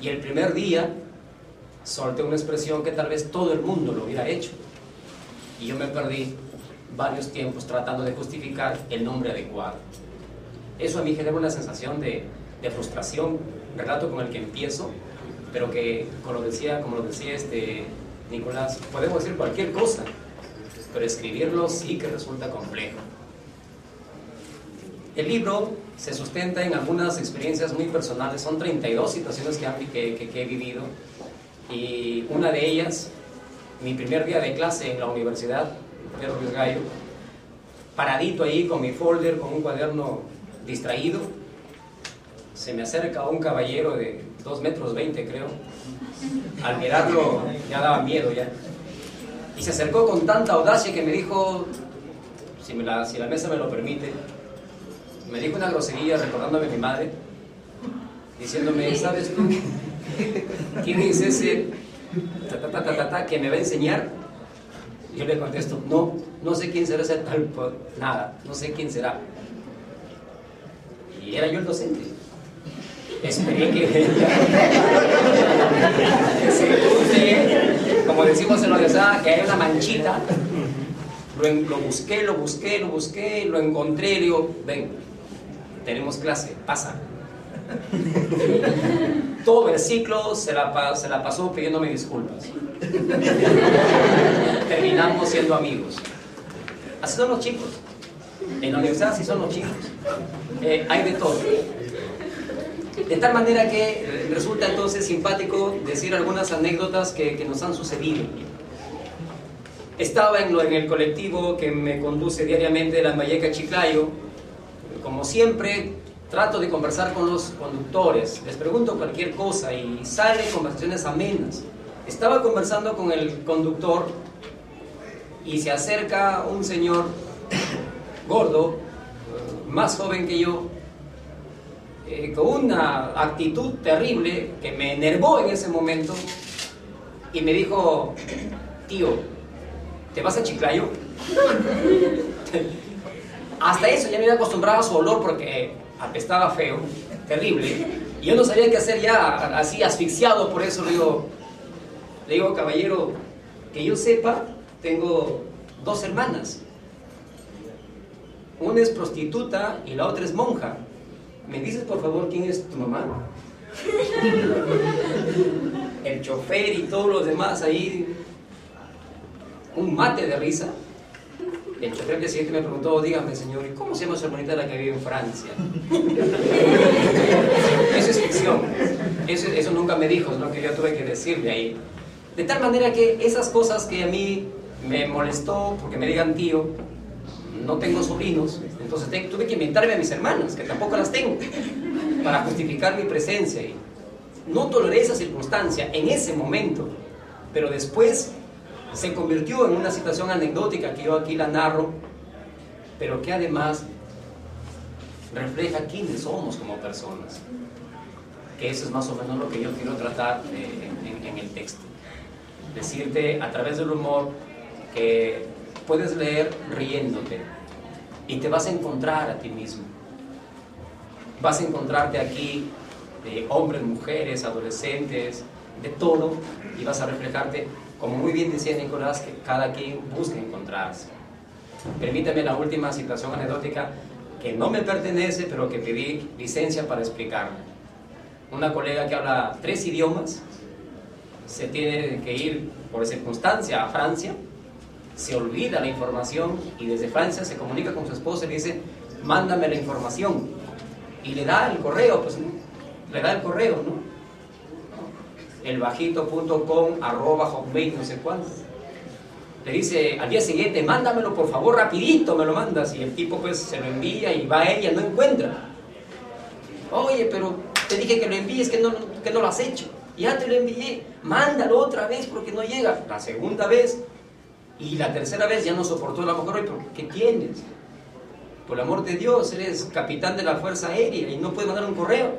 Y el primer día solté una expresión que tal vez todo el mundo lo hubiera hecho. Y yo me perdí varios tiempos tratando de justificar el nombre adecuado. Eso a mí genera una sensación de, de frustración, relato con el que empiezo, pero que, como lo decía, como lo decía este Nicolás, podemos decir cualquier cosa, pero escribirlo sí que resulta complejo. El libro se sustenta en algunas experiencias muy personales, son 32 situaciones que, he vivido. Y una de ellas, mi primer día de clase en la universidad, Pedro Luis Gallo, paradito ahí con mi folder, con un cuaderno distraído, se me acerca un caballero de 2 metros 20 creo, al mirarlo ya daba miedo ya, y se acercó con tanta audacia que me dijo, si la mesa me lo permite, me dijo una grosería recordándome a mi madre, diciéndome, ¿sabes tú quién es ese que me va a enseñar? Yo le contesto, no, no sé quién será ese tal, nada, no sé quién será. Y era yo el docente. Esperé que se como decimos en universidad, que hay una manchita. Lo, lo busqué, lo busqué, lo busqué, lo encontré, digo, ven, tenemos clase, pasa. Todo el ciclo se la, se la pasó pidiéndome disculpas. Terminamos siendo amigos. Así son los chicos. En la universidad así son los chicos. Eh, hay de todo. De tal manera que resulta entonces simpático decir algunas anécdotas que, que nos han sucedido. Estaba en, en el colectivo que me conduce diariamente de la Mayeca Chiclayo, como siempre, trato de conversar con los conductores, les pregunto cualquier cosa y salen conversaciones amenas. Estaba conversando con el conductor y se acerca un señor gordo, más joven que yo, eh, con una actitud terrible que me enervó en ese momento y me dijo, tío, ¿te vas a Chiclayo? Hasta eso ya me había acostumbrado a su olor porque apestaba feo, terrible. Y yo no sabía qué hacer ya, así asfixiado por eso. Le digo, le digo, caballero, que yo sepa, tengo dos hermanas. Una es prostituta y la otra es monja. ¿Me dices por favor quién es tu mamá? El chofer y todos los demás ahí, un mate de risa. El chofer siguiente me preguntó, dígame señor, ¿y cómo se llama su hermanita la que vive en Francia? eso es ficción. Eso, eso nunca me dijo, es lo que yo tuve que decirle ahí. De tal manera que esas cosas que a mí me molestó porque me digan tío, no tengo sobrinos, entonces tuve que inventarme a mis hermanas, que tampoco las tengo, para justificar mi presencia. Y no toleré esa circunstancia en ese momento, pero después se convirtió en una situación anecdótica que yo aquí la narro, pero que además refleja quiénes somos como personas. Que eso es más o menos lo que yo quiero tratar en, en el texto. Decirte a través del humor que puedes leer riéndote y te vas a encontrar a ti mismo. Vas a encontrarte aquí de hombres, mujeres, adolescentes, de todo, y vas a reflejarte como muy bien decía Nicolás, que cada quien busca encontrarse. Permíteme la última situación anecdótica que no me pertenece, pero que pedí licencia para explicar. Una colega que habla tres idiomas se tiene que ir por circunstancia a Francia, se olvida la información y desde Francia se comunica con su esposa y le dice, mándame la información. Y le da el correo, pues le da el correo, ¿no? elbajito.com, arroba hotmail, no sé cuánto. Le dice al día siguiente, mándamelo por favor rapidito, me lo mandas. Y el tipo pues se lo envía y va a ella, no encuentra. Oye, pero te dije que lo envíes, que no, que no lo has hecho. Ya te lo envié, mándalo otra vez porque no llega. La segunda vez y la tercera vez ya no soportó la mujer, pero ¿qué tienes? Por el amor de Dios, eres capitán de la Fuerza Aérea y no puedes mandar un correo.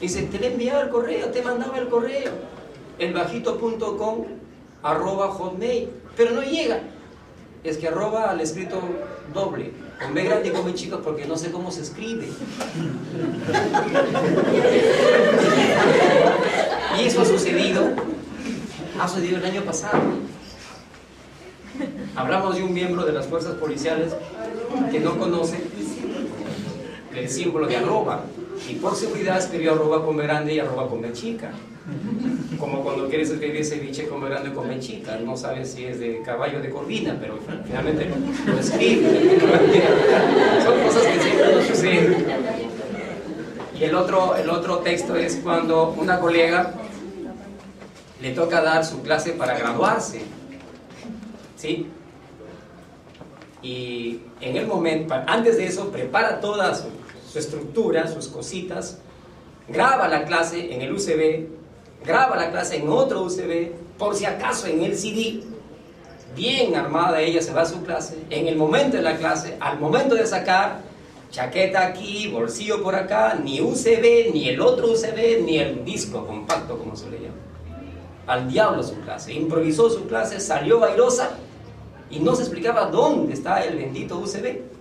Dice, te le he enviado el correo, te mandaba el correo. Elbajito.com arroba hotmail. Pero no llega. Es que arroba al escrito doble. Con B grande y con B chico porque no sé cómo se escribe. eso ha sucedido, ha sucedido el año pasado. Hablamos de un miembro de las fuerzas policiales que no conoce el símbolo de arroba y por seguridad escribió arroba con grande y arroba con chica. Como cuando quieres escribir ceviche con grande y con chica, no sabes si es de caballo o de corvina, pero finalmente lo escribe. Son cosas que siempre nos suceden. Y el otro, el otro texto es cuando una colega le toca dar su clase para graduarse. ¿Sí? Y en el momento, antes de eso, prepara toda su, su estructura, sus cositas, graba la clase en el USB, graba la clase en otro USB, por si acaso en el CD, bien armada ella se va a su clase, en el momento de la clase, al momento de sacar, chaqueta aquí, bolsillo por acá, ni USB, ni el otro USB, ni el disco compacto, como se le llama. Al diablo su clase, improvisó su clase, salió bailosa y no se explicaba dónde está el bendito USB.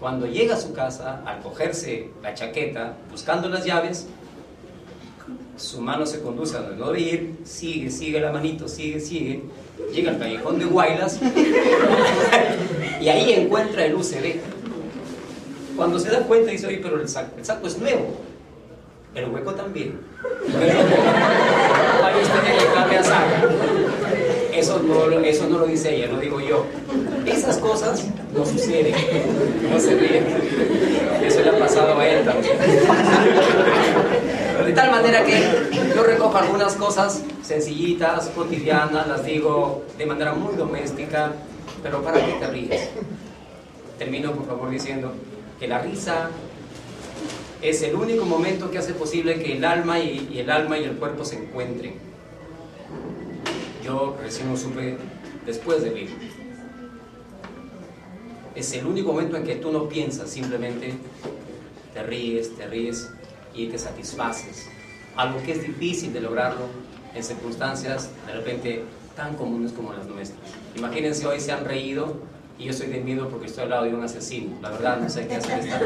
Cuando llega a su casa, al cogerse la chaqueta, buscando las llaves, su mano se conduce a donde no debe ir, sigue, sigue la manito, sigue, sigue, llega al callejón de Guaylas y ahí encuentra el UCB. Cuando se da cuenta dice, oye, pero el saco, saco es nuevo, el hueco también. Ahí está en el a saca. Eso no, eso no lo dice ella, lo digo yo. Esas cosas no suceden, no se ríen. Eso le ha pasado a él también. De tal manera que yo recojo algunas cosas sencillitas, cotidianas, las digo de manera muy doméstica, pero para que te ríes. Termino por favor diciendo que la risa es el único momento que hace posible que el alma y, el alma y el cuerpo se encuentren. Yo recién lo supe después de vivir. Es el único momento en que tú no piensas, simplemente te ríes, te ríes y te satisfaces. Algo que es difícil de lograrlo en circunstancias de repente tan comunes como las nuestras. Imagínense hoy se han reído y yo soy de miedo porque estoy al lado de un asesino. La verdad no sé qué hacer esta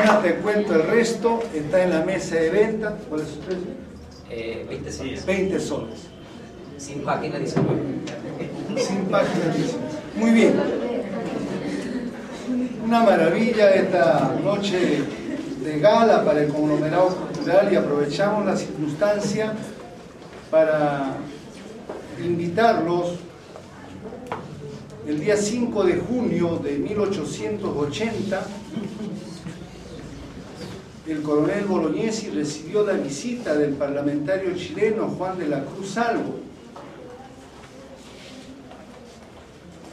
Te cuento el resto, está en la mesa de venta. ¿Cuál es su precio? Eh, 20 soles. 20 soles. Sin página 19. Sin página 19. Muy bien. Una maravilla esta noche de gala para el conglomerado cultural y aprovechamos la circunstancia para invitarlos el día 5 de junio de 1880 el coronel Bolognesi recibió la visita del parlamentario chileno Juan de la Cruz Salvo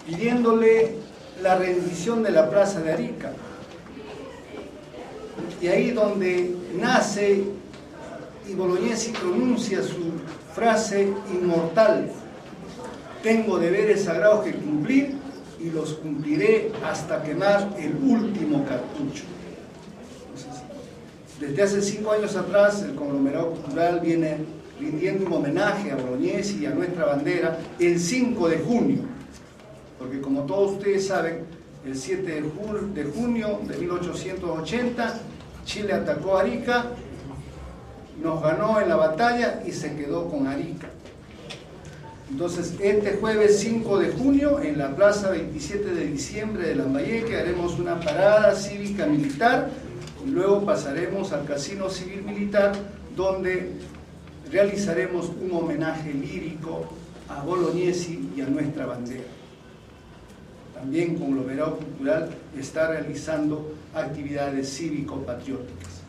pidiéndole la rendición de la plaza de Arica. Y ahí donde nace y Bolognesi pronuncia su frase inmortal, tengo deberes sagrados que cumplir y los cumpliré hasta quemar el último cartucho. Desde hace cinco años atrás, el conglomerado cultural viene rindiendo un homenaje a Bolognesi y a nuestra bandera el 5 de junio, porque como todos ustedes saben, el 7 de, junio de 1880, Chile atacó Arica, nos ganó en la batalla y se quedó con Arica. Entonces, este jueves 5 de junio, en la plaza 27 de diciembre de Lambayeque, haremos una parada cívica militar y luego pasaremos al Casino Civil Militar, donde realizaremos un homenaje lírico a Bolognesi y a nuestra bandera. También Conglomerado Cultural está realizando actividades cívico-patrióticas.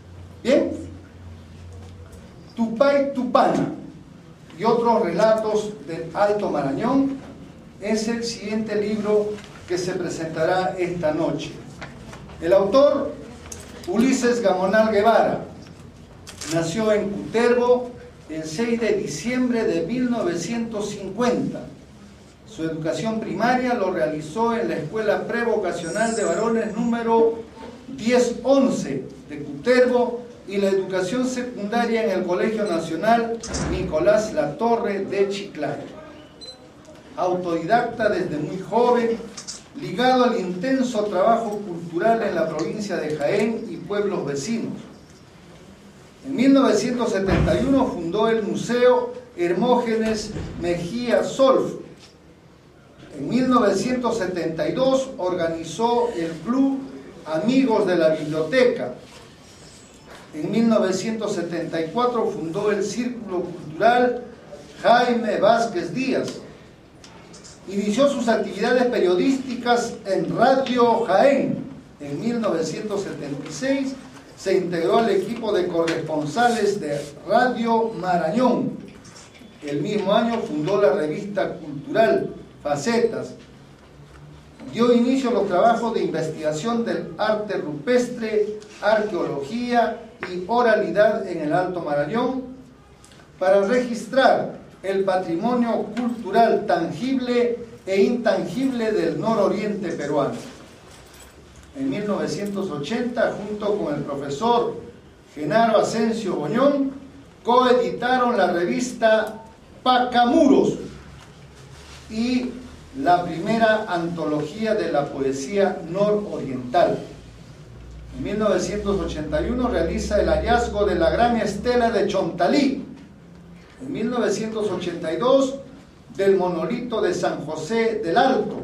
Bien, Tupay Tupana y otros relatos del Alto Marañón es el siguiente libro que se presentará esta noche. El autor, Ulises Gamonal Guevara, nació en Cutervo el 6 de diciembre de 1950 su educación primaria lo realizó en la Escuela Prevocacional de Varones número 1011 de Cutervo y la educación secundaria en el Colegio Nacional Nicolás Latorre de Chiclayo. autodidacta desde muy joven, ligado al intenso trabajo cultural en la provincia de Jaén y pueblos vecinos. En 1971 fundó el Museo Hermógenes Mejía Solf. En 1972 organizó el Club Amigos de la Biblioteca. En 1974 fundó el Círculo Cultural Jaime Vázquez Díaz. Inició sus actividades periodísticas en Radio Jaén. En 1976 se integró al equipo de corresponsales de Radio Marañón. El mismo año fundó la revista cultural Facetas. Dio inicio a los trabajos de investigación del arte rupestre, arqueología y oralidad en el Alto Marañón para registrar el patrimonio cultural tangible e intangible del nororiente peruano. En 1980, junto con el profesor Genaro Asensio Boñón, coeditaron la revista Pacamuros y la primera antología de la poesía nororiental. En 1981 realiza el hallazgo de la gran estela de Chontalí. En 1982 del monolito de San José del Alto,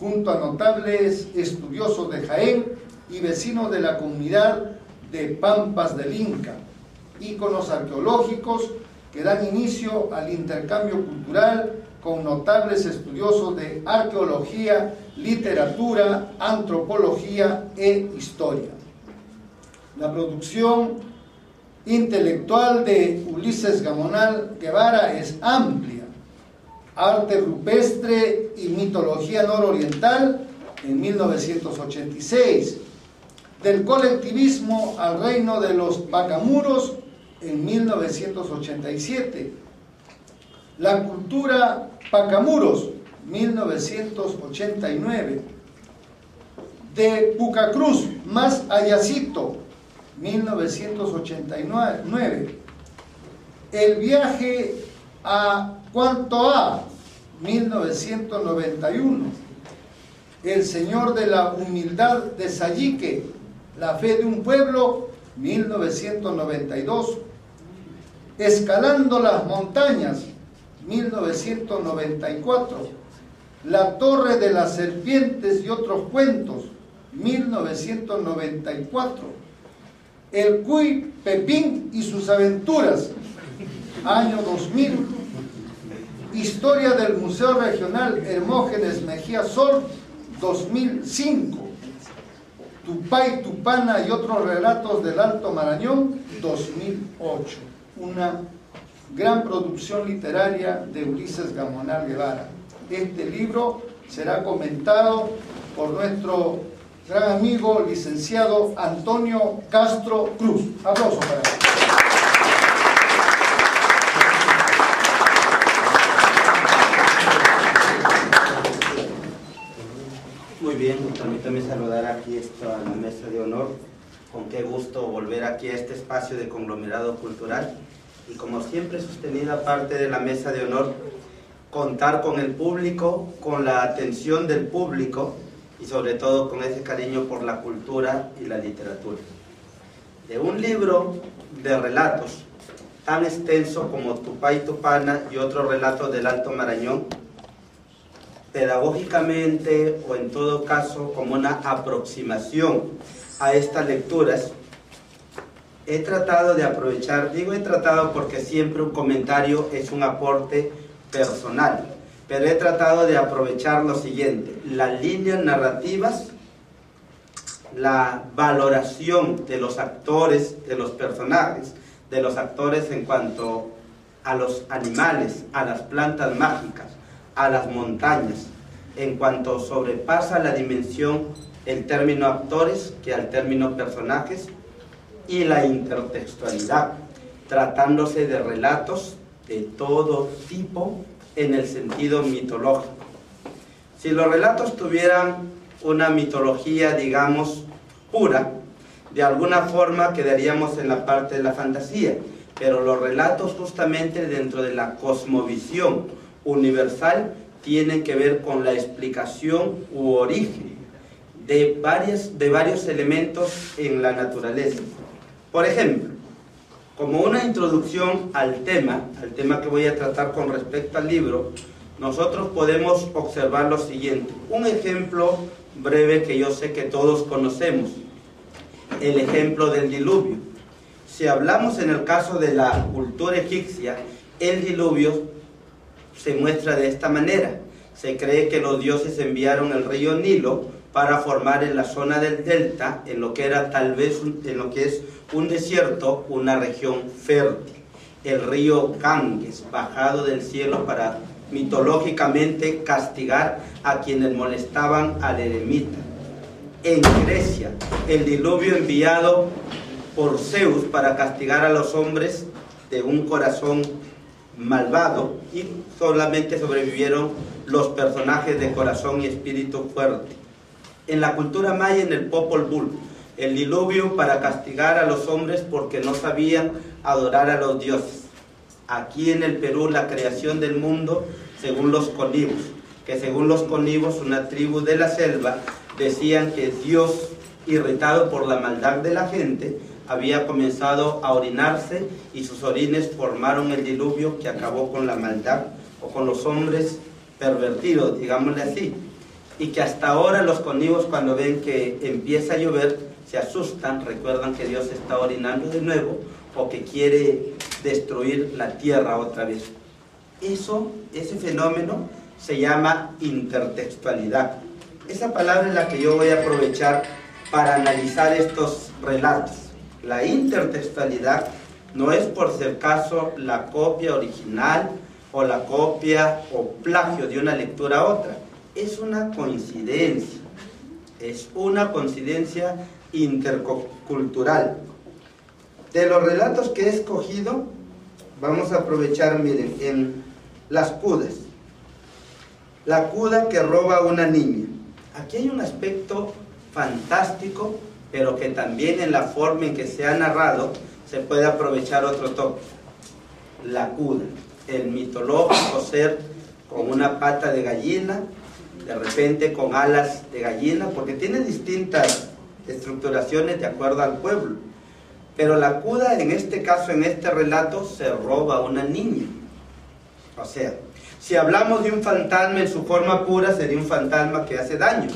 junto a notables estudiosos de Jaén y vecinos de la comunidad de Pampas del Inca, íconos arqueológicos que dan inicio al intercambio cultural con notables estudiosos de arqueología, literatura, antropología e historia. La producción intelectual de Ulises Gamonal Guevara es amplia. Arte rupestre y mitología nororiental en 1986. Del colectivismo al reino de los Pacamuros en 1987. La cultura Pacamuros, 1989. De Pucacruz más Ayacito, 1989. El viaje a Cuanto A, 1991. El Señor de la Humildad de Sayique, La Fe de un Pueblo, 1992. Escalando las Montañas, 1994. La Torre de las Serpientes y otros cuentos, 1994. El Cuy Pepín y sus aventuras, año 2000. Historia del Museo Regional Hermógenes Mejía Sol, 2005. Tupay, Tupana y otros relatos del Alto Marañón, 2008. Una gran producción literaria de Ulises Gamonal Guevara. Este libro será comentado por nuestro gran amigo licenciado Antonio Castro Cruz. Aplausos para él. Muy bien, permítame saludar aquí a la mesa de honor. Con qué gusto volver aquí a este espacio de conglomerado cultural y como siempre sostenida parte de la mesa de honor, contar con el público, con la atención del público y sobre todo con ese cariño por la cultura y la literatura. De un libro de relatos tan extenso como Tupay Tupana y otros relatos del Alto Marañón, pedagógicamente o en todo caso como una aproximación a estas lecturas, he tratado de aprovechar, digo he tratado porque siempre un comentario es un aporte personal, pero he tratado de aprovechar lo siguiente, las líneas narrativas, la valoración de los actores, de los personajes, de los actores en cuanto a los animales, a las plantas mágicas, a las montañas, en cuanto sobrepasa la dimensión el término actores que al término personajes y la intertextualidad, tratándose de relatos de todo tipo en el sentido mitológico. Si los relatos tuvieran una mitología, digamos, pura, de alguna forma quedaríamos en la parte de la fantasía, pero los relatos justamente dentro de la cosmovisión universal tienen que ver con la explicación u origen de, varias, de varios elementos en la naturaleza. Por ejemplo, como una introducción al tema, al tema que voy a tratar con respecto al libro, nosotros podemos observar lo siguiente. Un ejemplo breve que yo sé que todos conocemos, el ejemplo del diluvio. Si hablamos en el caso de la cultura egipcia, el diluvio se muestra de esta manera. Se cree que los dioses enviaron el río Nilo para formar en la zona del delta, en lo que era tal vez, en lo que es un desierto, una región fértil. El río Ganges, bajado del cielo para mitológicamente castigar a quienes molestaban al eremita. En Grecia, el diluvio enviado por Zeus para castigar a los hombres de un corazón malvado y solamente sobrevivieron los personajes de corazón y espíritu fuerte. En la cultura maya, en el Popol Vuh, el diluvio para castigar a los hombres porque no sabían adorar a los dioses. Aquí en el Perú, la creación del mundo según los conibos, que según los conibos, una tribu de la selva, decían que Dios, irritado por la maldad de la gente, había comenzado a orinarse y sus orines formaron el diluvio que acabó con la maldad o con los hombres pervertidos, digámosle así. Y que hasta ahora los conivos cuando ven que empieza a llover se asustan, recuerdan que Dios está orinando de nuevo o que quiere destruir la tierra otra vez. Eso, ese fenómeno se llama intertextualidad. Esa palabra es la que yo voy a aprovechar para analizar estos relatos. La intertextualidad no es por ser caso la copia original o la copia o plagio de una lectura a otra. Es una coincidencia. Es una coincidencia intercultural. De los relatos que he escogido, vamos a aprovechar, miren, en las cudas. La cuda que roba a una niña. Aquí hay un aspecto fantástico, pero que también en la forma en que se ha narrado se puede aprovechar otro toque. La cuda, el mitológico ser con una pata de gallina, de repente con alas de gallina, porque tiene distintas estructuraciones de acuerdo al pueblo. Pero la cuda, en este caso, en este relato, se roba a una niña. O sea, si hablamos de un fantasma en su forma pura, sería un fantasma que hace daño.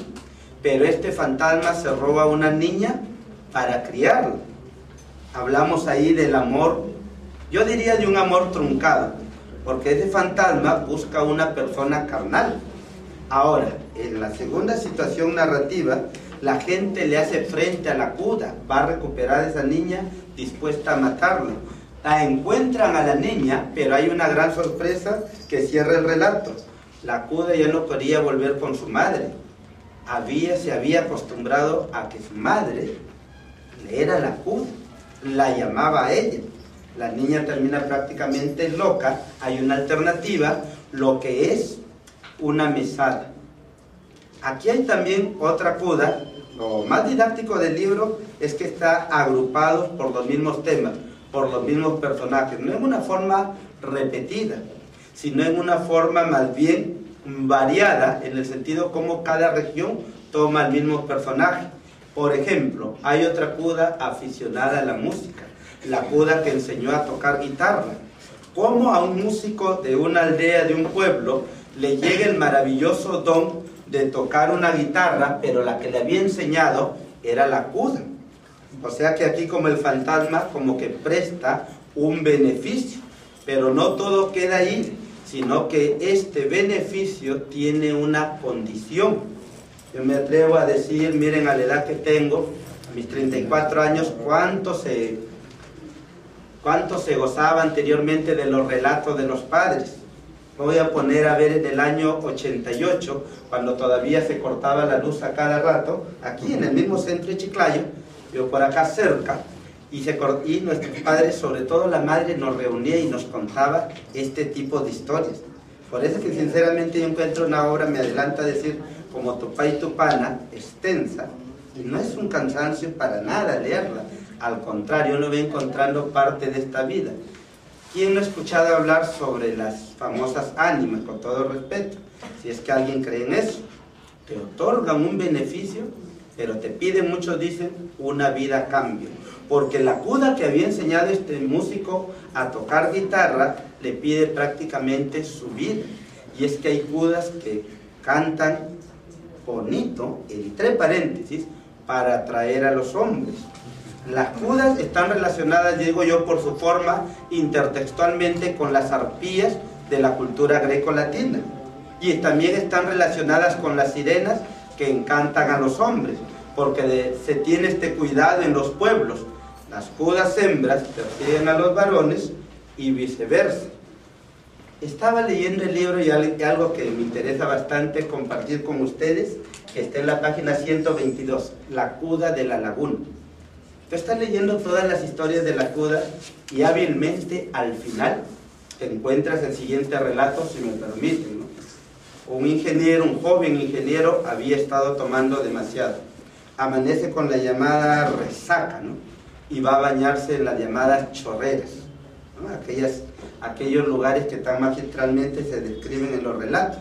Pero este fantasma se roba a una niña para criarla. Hablamos ahí del amor, yo diría de un amor truncado, porque ese fantasma busca una persona carnal. Ahora, en la segunda situación narrativa, la gente le hace frente a la cuda, va a recuperar a esa niña dispuesta a matarla la encuentran a la niña, pero hay una gran sorpresa que cierra el relato. La cuda ya no quería volver con su madre. Había, se había acostumbrado a que su madre le era la cuda, la llamaba a ella. La niña termina prácticamente loca. Hay una alternativa, lo que es una mesada. Aquí hay también otra cuda. Lo más didáctico del libro es que está agrupado por los mismos temas por los mismos personajes, no en una forma repetida, sino en una forma más bien variada en el sentido como cada región toma el mismo personaje. Por ejemplo, hay otra cuda aficionada a la música, la cuda que enseñó a tocar guitarra. ¿Cómo a un músico de una aldea, de un pueblo, le llega el maravilloso don de tocar una guitarra, pero la que le había enseñado era la cuda? O sea que aquí como el fantasma como que presta un beneficio, pero no todo queda ahí, sino que este beneficio tiene una condición. Yo me atrevo a decir, miren a la edad que tengo, a mis 34 años, cuánto se, cuánto se gozaba anteriormente de los relatos de los padres. Voy a poner a ver en el año 88, cuando todavía se cortaba la luz a cada rato, aquí en el mismo centro de Chiclayo, pero por acá cerca, y, se, y nuestros padres, sobre todo la madre, nos reunía y nos contaba este tipo de historias. Por eso que sinceramente yo encuentro una obra, me adelanta a decir, como tu y tu pana, extensa, y no es un cansancio para nada leerla, al contrario, uno va encontrando parte de esta vida. ¿Quién no ha escuchado hablar sobre las famosas ánimas, con todo respeto? Si es que alguien cree en eso. Te otorgan un beneficio, pero te piden, muchos dicen, una vida a cambio. Porque la cuda que había enseñado este músico a tocar guitarra le pide prácticamente su vida. Y es que hay cudas que cantan bonito, entre paréntesis, para atraer a los hombres. Las cudas están relacionadas, digo yo, por su forma intertextualmente con las arpías de la cultura greco-latina. Y también están relacionadas con las sirenas que encantan a los hombres, porque se tiene este cuidado en los pueblos. Las cudas hembras persiguen a los varones y viceversa. Estaba leyendo el libro y algo que me interesa bastante compartir con ustedes, que está en la página 122, La Cuda de la Laguna. Tú estás leyendo todas las historias de la CUDA y hábilmente al final te encuentras el siguiente relato, si me permiten. Un ingeniero, un joven ingeniero, había estado tomando demasiado. Amanece con la llamada resaca, ¿no? Y va a bañarse en las llamadas chorreras, Aquellas, aquellos lugares que tan magistralmente se describen en los relatos.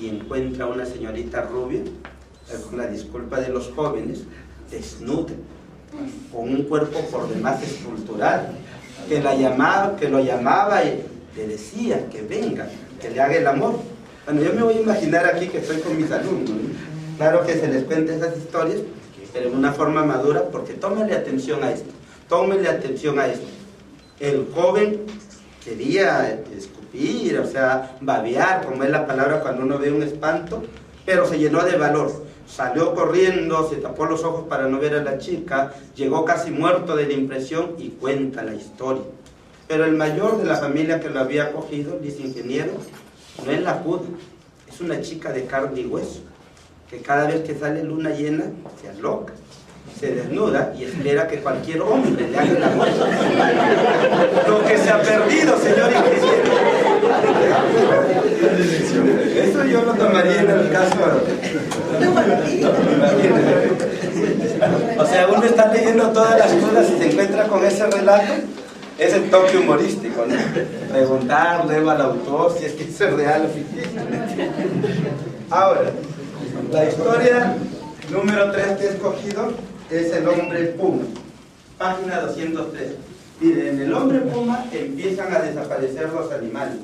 Y encuentra una señorita rubia, con la disculpa de los jóvenes, desnuda con un cuerpo por demás escultural, que, la llamaba, que lo llamaba y le decía que venga, que le haga el amor. Bueno, yo me voy a imaginar aquí que estoy con mis alumnos. Claro que se les cuenta esas historias, pero en una forma madura, porque tómale atención a esto, tómale atención a esto. El joven quería escupir, o sea, babear, como es la palabra cuando uno ve un espanto, pero se llenó de valor Salió corriendo, se tapó los ojos para no ver a la chica, llegó casi muerto de la impresión y cuenta la historia. Pero el mayor de la familia que lo había acogido, dice ingeniero, no es la puda, es una chica de carne y hueso, que cada vez que sale luna llena se aloca, se desnuda y espera que cualquier hombre le haga la muerte. Lo que se ha perdido, señor ingeniero. Eso yo lo tomaría en el caso. O sea, uno está leyendo todas las cosas y se encuentra con ese relato. Es el toque humorístico, ¿no? Preguntarle al autor si es que es real o ficticio. Ahora, la historia número 3 que he escogido es el hombre puma. Página 203. Miren, en el hombre puma empiezan a desaparecer los animales.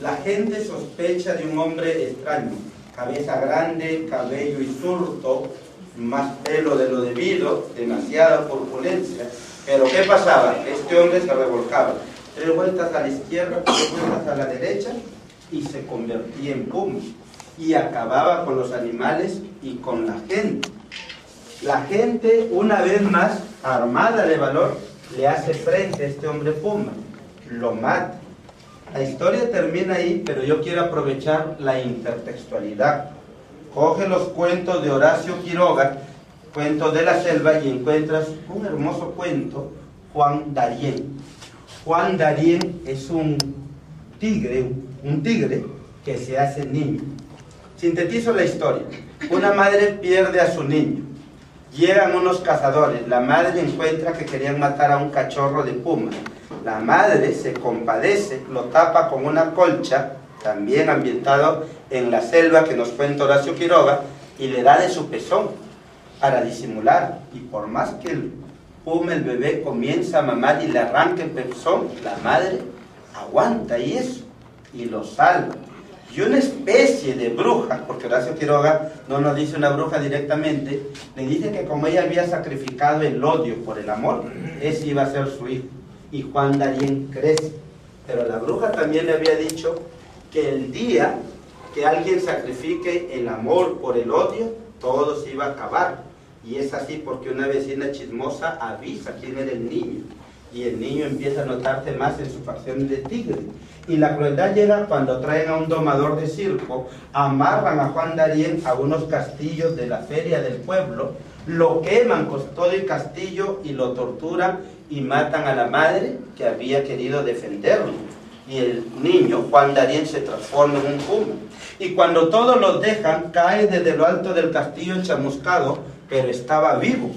La gente sospecha de un hombre extraño, cabeza grande, cabello y surto, más pelo de lo debido, demasiada corpulencia. Pero ¿qué pasaba? Este hombre se revolcaba, tres vueltas a la izquierda, tres vueltas a la derecha y se convertía en puma. Y acababa con los animales y con la gente. La gente, una vez más, armada de valor, le hace frente a este hombre puma. Lo mata la historia termina ahí, pero yo quiero aprovechar la intertextualidad. Coge los cuentos de Horacio Quiroga, cuentos de la selva, y encuentras un hermoso cuento, Juan Darien. Juan Darien es un tigre, un tigre que se hace niño. Sintetizo la historia. Una madre pierde a su niño. Llegan unos cazadores. La madre encuentra que querían matar a un cachorro de puma la madre se compadece, lo tapa con una colcha, también ambientado en la selva que nos cuenta Horacio Quiroga, y le da de su pezón para disimular. Y por más que el puma, el bebé, comienza a mamar y le arranca el pezón, la madre aguanta y eso, y lo salva. Y una especie de bruja, porque Horacio Quiroga no nos dice una bruja directamente, le dice que como ella había sacrificado el odio por el amor, ese iba a ser su hijo y Juan Darien crece. Pero la bruja también le había dicho que el día que alguien sacrifique el amor por el odio, todo se iba a acabar. Y es así porque una vecina chismosa avisa quién era el niño. Y el niño empieza a notarse más en su facción de tigre. Y la crueldad llega cuando traen a un domador de circo, amarran a Juan Darien a unos castillos de la feria del pueblo, lo queman con todo el castillo y lo torturan y matan a la madre que había querido defenderlo. Y el niño, Juan Darien, se transforma en un puma. Y cuando todos los dejan, cae desde lo alto del castillo chamuscado, pero estaba vivo.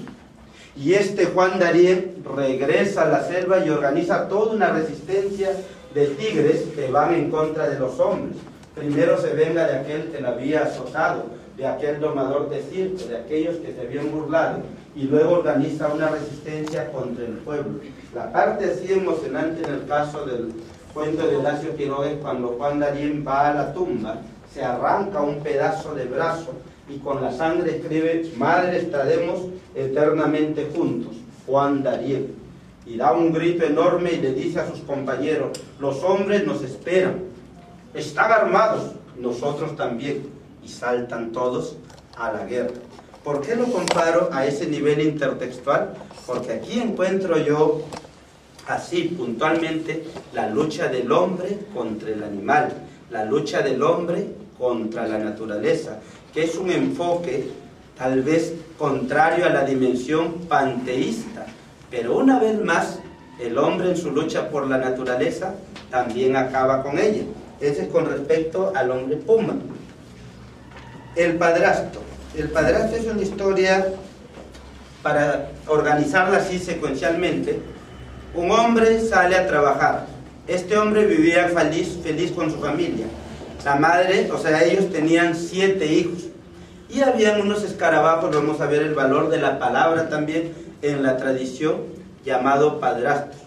Y este Juan Darien regresa a la selva y organiza toda una resistencia de tigres que van en contra de los hombres. Primero se venga de aquel que la había azotado, de aquel domador de circo, de aquellos que se habían burlado, y luego organiza una resistencia contra el pueblo. La parte así emocionante en el caso del cuento de Horacio Quiroga es cuando Juan Darien va a la tumba, se arranca un pedazo de brazo y con la sangre escribe, Madre estaremos eternamente juntos, Juan Darien. Y da un grito enorme y le dice a sus compañeros, los hombres nos esperan, están armados, nosotros también. Y saltan todos a la guerra. ¿Por qué lo comparo a ese nivel intertextual? Porque aquí encuentro yo así puntualmente la lucha del hombre contra el animal, la lucha del hombre contra la naturaleza, que es un enfoque tal vez contrario a la dimensión panteísta, pero una vez más el hombre en su lucha por la naturaleza también acaba con ella. Ese es con respecto al hombre puma. El padrastro. El padrastro es una historia para organizarla así secuencialmente. Un hombre sale a trabajar. Este hombre vivía feliz, feliz con su familia. La madre, o sea, ellos tenían siete hijos. Y habían unos escarabajos, vamos a ver el valor de la palabra también en la tradición, llamado padrastro.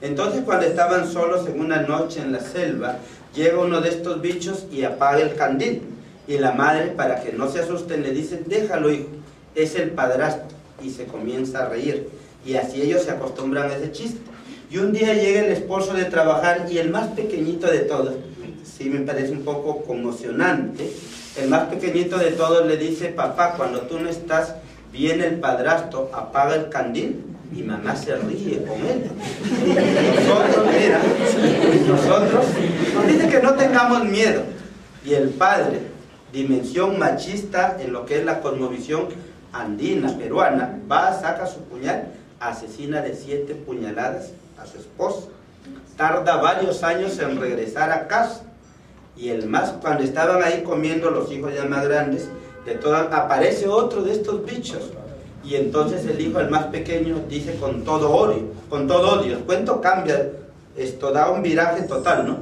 Entonces cuando estaban solos en una noche en la selva, llega uno de estos bichos y apaga el candil. Y la madre, para que no se asusten, le dice, déjalo hijo, es el padrastro. Y se comienza a reír. Y así ellos se acostumbran a ese chiste. Y un día llega el esposo de trabajar y el más pequeñito de todos, sí me parece un poco conmocionante, el más pequeñito de todos le dice, papá, cuando tú no estás, viene el padrastro, apaga el candil y mamá se ríe con él. Nosotros, mira, nosotros, nos dice que no tengamos miedo. Y el padre, dimensión machista en lo que es la cosmovisión andina, peruana, va, saca su puñal, asesina de siete puñaladas a su esposa. Tarda varios años en regresar a casa. Y el más, cuando estaban ahí comiendo los hijos ya más grandes, de todas, aparece otro de estos bichos. Y entonces el hijo, el más pequeño, dice con todo odio, con todo odio. El cuento cambia, esto da un viraje total, ¿no?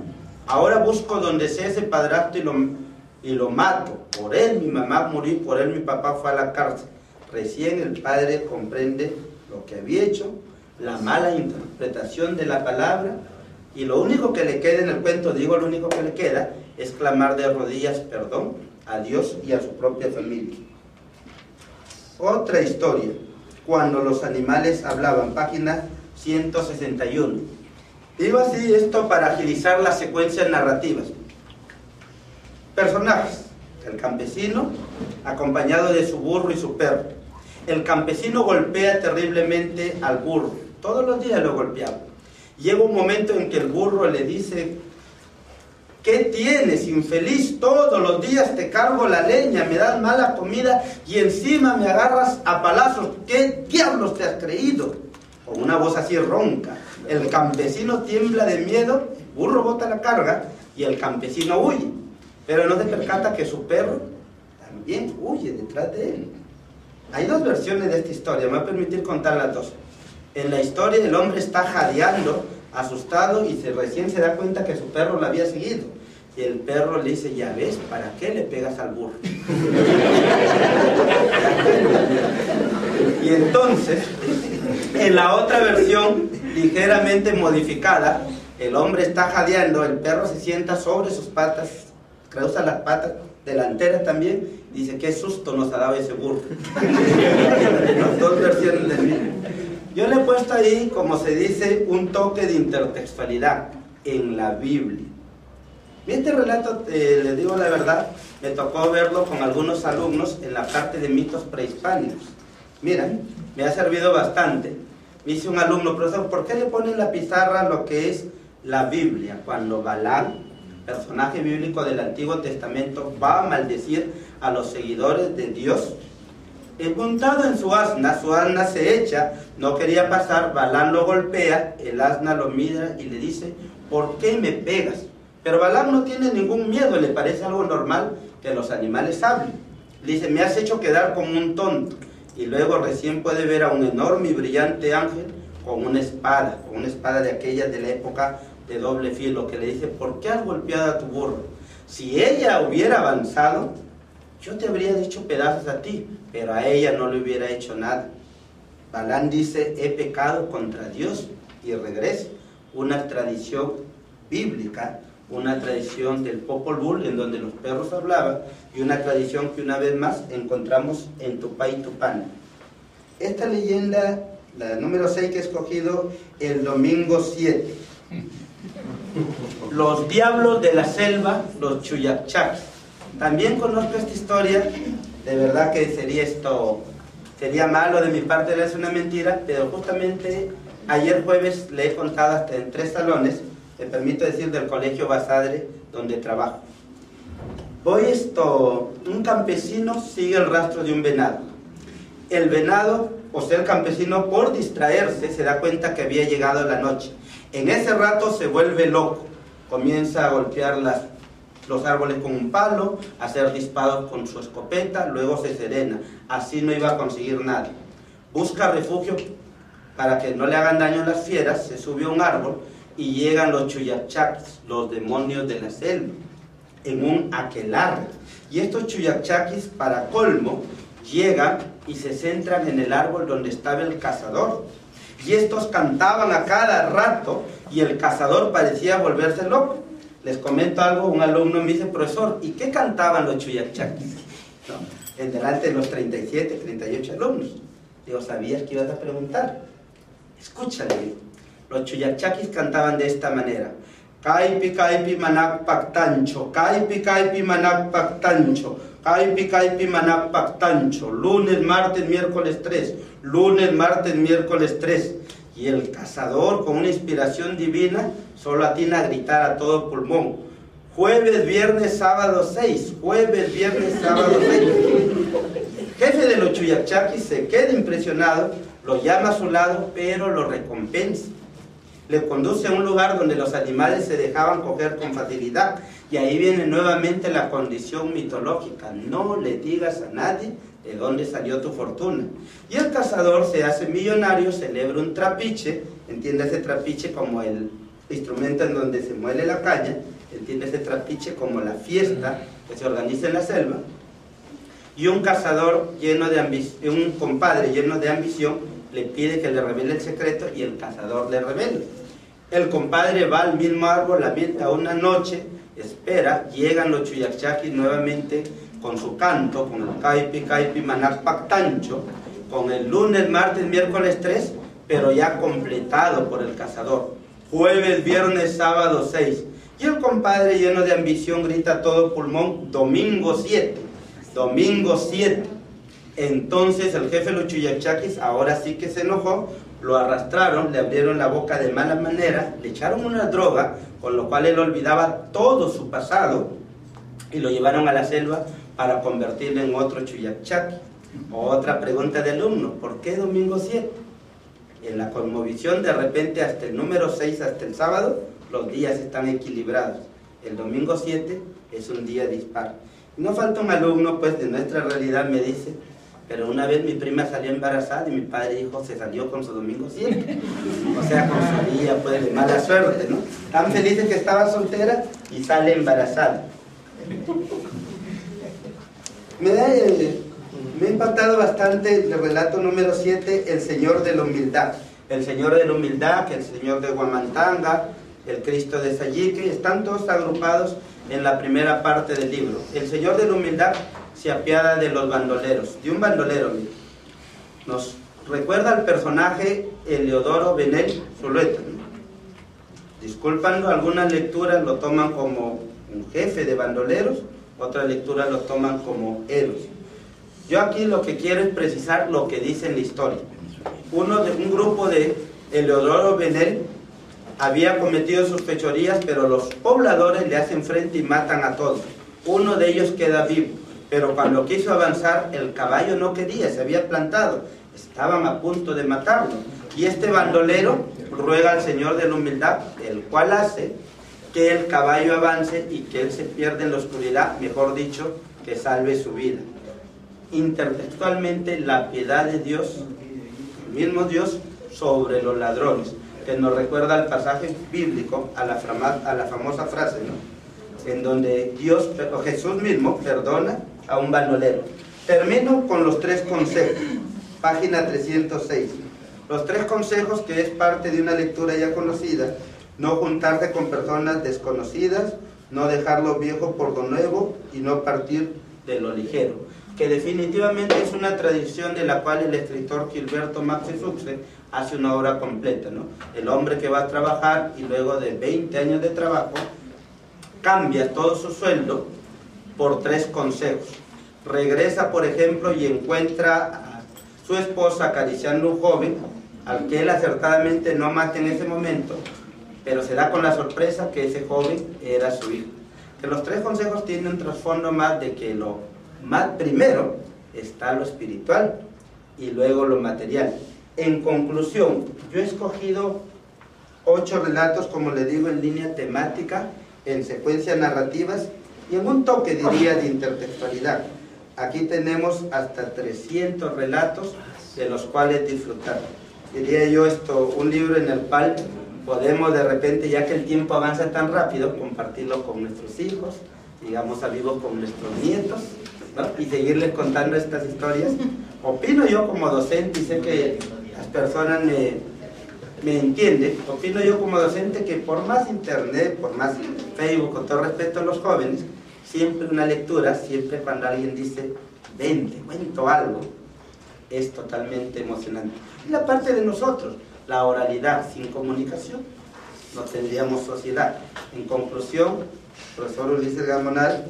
Ahora busco donde sea ese padrastro y lo, y lo mato. Por él mi mamá murió, por él mi papá fue a la cárcel. Recién el padre comprende lo que había hecho, la mala interpretación de la palabra, y lo único que le queda en el cuento, digo lo único que le queda, es clamar de rodillas perdón a Dios y a su propia familia. Otra historia, cuando los animales hablaban, página 161. Digo así esto para agilizar las secuencias narrativas. Personajes, el campesino acompañado de su burro y su perro. El campesino golpea terriblemente al burro, todos los días lo golpeaba. Llega un momento en que el burro le dice, ¿qué tienes, infeliz? Todos los días te cargo la leña, me das mala comida y encima me agarras a palazos. ¿Qué diablos te has creído? Con una voz así ronca. El campesino tiembla de miedo, burro bota la carga y el campesino huye. Pero no se percata que su perro también huye detrás de él. Hay dos versiones de esta historia, me voy a permitir contar las dos. En la historia el hombre está jadeando, asustado y se, recién se da cuenta que su perro lo había seguido. Y el perro le dice, ya ves, ¿para qué le pegas al burro? y entonces, en la otra versión, ligeramente modificada, el hombre está jadeando, el perro se sienta sobre sus patas, cruza las patas delanteras también, dice, qué susto nos ha dado ese burro. Dos versiones del mismo. Yo le he puesto ahí, como se dice, un toque de intertextualidad en la Biblia. Y este relato, eh, digo la verdad, me tocó verlo con algunos alumnos en la parte de mitos prehispánicos. Mira, me ha servido bastante. Me dice un alumno, profesor, ¿por qué le ponen en la pizarra lo que es la Biblia? Cuando Balán, personaje bíblico del Antiguo Testamento, va a maldecir a los seguidores de Dios Montado en su asna, su asna se echa, no quería pasar, Balán lo golpea, el asna lo mira y le dice, ¿por qué me pegas? Pero Balán no tiene ningún miedo, le parece algo normal que los animales hablen. Le dice, me has hecho quedar como un tonto. y luego recién puede ver a un enorme y brillante ángel con una espada, con una espada de aquella de la época de doble filo, que le dice, ¿por qué has golpeado a tu burro? Si ella hubiera avanzado, yo te habría dicho pedazos a ti, pero a ella no le hubiera hecho nada. Balán dice, he pecado contra Dios y regresa. Una tradición bíblica, una tradición del Popol Vuh, en donde los perros hablaban, y una tradición que una vez más encontramos en Tupay Tupán. Esta leyenda, la número 6 que he escogido, el domingo 7. Los diablos de la selva, los Chuyapchak. También conozco esta historia, de verdad que sería esto, sería malo de mi parte, es una mentira, pero justamente ayer jueves le he contado hasta en tres salones, me permito decir del colegio Basadre, donde trabajo. Voy esto, un campesino sigue el rastro de un venado. El venado, o sea, el campesino, por distraerse, se da cuenta que había llegado la noche. En ese rato se vuelve loco, comienza a golpear los árboles con un palo, a hacer disparos con su escopeta, luego se serena. Así no iba a conseguir nada. Busca refugio para que no le hagan daño las fieras, se sube a un árbol y llegan los chuyachakis, los demonios de la selva, en un aquelarre. Y estos chuyachakis, para colmo, llegan y se centran en el árbol donde estaba el cazador y estos cantaban a cada rato y el cazador parecía volverse loco. Les comento algo, un alumno me dice, profesor, ¿y qué cantaban los chuyachaquis? En delante de los 37, 38 alumnos. Digo, ¿sabías que ibas a preguntar? Escúchale. Los chuyachaquis cantaban de esta manera. Caipi, caipi, manac pactancho. Caipi, caipi, manac pactancho. Caipi, caipi, manac pactancho. Lunes, martes, miércoles 3 lunes, martes, miércoles 3. Y el cazador, con una inspiración divina, solo atina a gritar a todo pulmón. Jueves, viernes, sábado 6. Jueves, viernes, sábado 6. Jefe de los Chuyachaquis se queda impresionado, lo llama a su lado, pero lo recompensa. Le conduce a un lugar donde los animales se dejaban coger con facilidad. Y ahí viene nuevamente la condición mitológica. No le digas a nadie de dónde salió tu fortuna. Y el cazador se hace millonario, celebra un trapiche, entiende ese trapiche como el instrumento en donde se muele la caña, entiende ese trapiche como la fiesta que se organiza en la selva, y un cazador lleno de ambición, un compadre lleno de ambición, le pide que le revele el secreto y el cazador le revela. El compadre va al mismo árbol, avienta una noche, espera, llegan los chuyachakis nuevamente con su canto, con el caipi, caipi, manac pactancho, con el lunes, martes, miércoles 3, pero ya completado por el cazador. Jueves, viernes, sábado 6. Y el compadre lleno de ambición grita todo pulmón, domingo 7. Domingo 7. Entonces el jefe los Chuyachakis ahora sí que se enojó, lo arrastraron, le abrieron la boca de mala manera, le echaron una droga, con lo cual él olvidaba todo su pasado, y lo llevaron a la selva para convertirlo en otro Chuyachaki. Otra pregunta de alumno, ¿por qué domingo 7? En la cosmovisión de repente hasta el número 6, hasta el sábado, los días están equilibrados. El domingo 7 es un día dispar. No falta un alumno pues de nuestra realidad me dice, pero una vez mi prima salió embarazada y mi padre dijo se salió con su domingo 7. O sea, con su día pues de mala suerte, ¿no? Tan feliz que estaba soltera y sale embarazada. Me, ha impactado bastante el relato número 7, el Señor de la Humildad. El Señor de la Humildad, que el Señor de Guamantanga, el Cristo de Sayique, están todos agrupados en la primera parte del libro. El Señor de la Humildad se apiada de los bandoleros, de un bandolero. Nos recuerda al personaje Eleodoro Benel Zulueta. Disculpando, algunas lecturas lo toman como un jefe de bandoleros, otras lecturas lo toman como héroes. Yo aquí lo que quiero es precisar lo que dice en la historia. Uno de un grupo de Eleodoro Benel había cometido sus fechorías, pero los pobladores le hacen frente y matan a todos. Uno de ellos queda vivo, pero cuando quiso avanzar, el caballo no quería, se había plantado. Estaban a punto de matarlo. Y este bandolero ruega al Señor de la humildad, el cual hace que el caballo avance y que él se pierda en la oscuridad, mejor dicho, que salve su vida. intertextualmente la piedad de Dios, el mismo Dios, sobre los ladrones, que nos recuerda el pasaje bíblico, a la, a la famosa frase, ¿no? en donde Dios, Jesús mismo, perdona a un bandolero. Termino con los tres consejos, página 306. Los tres consejos que es parte de una lectura ya conocida, no juntarte con personas desconocidas, no dejar lo viejo por lo nuevo y no partir de lo ligero, que definitivamente es una tradición de la cual el escritor Gilberto Maxi Fuchse hace una obra completa, ¿no? El hombre que va a trabajar y luego de 20 años de trabajo cambia todo su sueldo por tres consejos. Regresa, por ejemplo, y encuentra a su esposa acariciando a un joven al que él acertadamente no mata en ese momento, pero se da con la sorpresa que ese joven era su hijo. Que los tres consejos tienen un trasfondo más de que lo más primero está lo espiritual y luego lo material. En conclusión, yo he escogido ocho relatos, como le digo, en línea temática, en secuencias narrativas y en un toque, diría, de intertextualidad. Aquí tenemos hasta 300 relatos de los cuales disfrutar. Diría yo esto, un libro en el cual podemos de repente, ya que el tiempo avanza tan rápido, compartirlo con nuestros hijos, digamos a vivo con nuestros nietos, y seguirles contando estas historias. Opino yo como docente, y sé que las personas me, me entienden, opino yo como docente que por más internet, por más Facebook, con todo respeto a los jóvenes, siempre una lectura, siempre cuando alguien dice, vente, cuento algo, es totalmente emocionante. Y la parte de nosotros, la oralidad sin comunicación, no tendríamos sociedad. En conclusión, profesor Ulises Gamonal,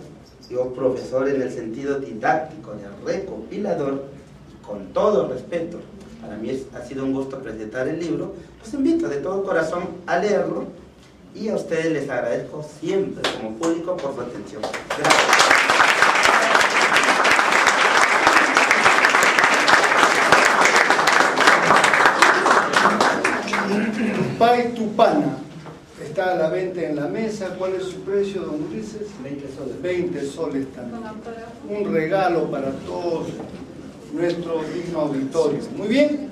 yo profesor en el sentido didáctico, de recopilador, con todo respeto, para mí ha sido un gusto presentar el libro, los invito de todo corazón a leerlo y a ustedes les agradezco siempre como público por su atención. Gracias. Tupay Tupana está a la venta en la mesa. ¿Cuál es su precio, don Ulises? 20 soles. 20 soles también. Un regalo para todos nuestro digno auditorio. Muy bien.